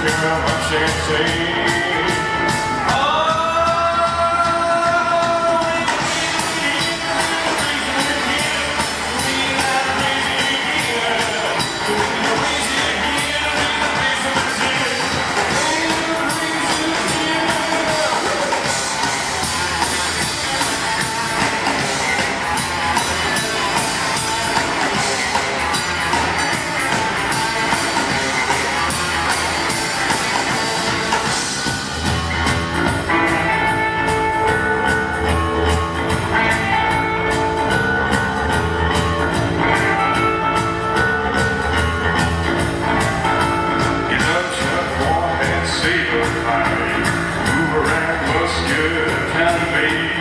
true care of champagne. Saturday.